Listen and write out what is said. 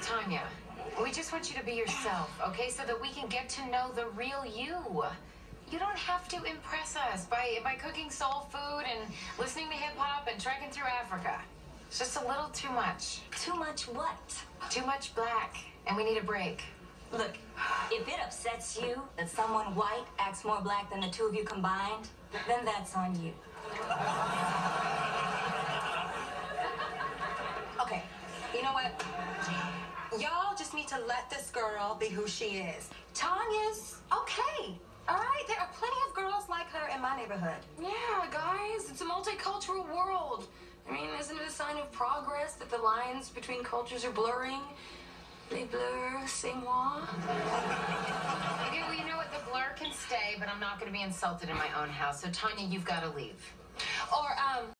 Tanya, we just want you to be yourself, okay? So that we can get to know the real you. You don't have to impress us by by cooking soul food and listening to hip hop and trekking through Africa. It's just a little too much. Too much what? Too much black, and we need a break. Look, if it upsets you that someone white acts more black than the two of you combined, then that's on you. Okay, you know what? Y'all just need to let this girl be who she is. Tanya's okay. All right, there are plenty of girls like her in my neighborhood. Yeah, guys, it's a multicultural world. I mean, isn't it a sign of progress that the lines between cultures are blurring? They blur, c'est moi. Okay, well, you know what? The blur can stay, but I'm not going to be insulted in my own house. So, Tanya, you've got to leave. Or, um,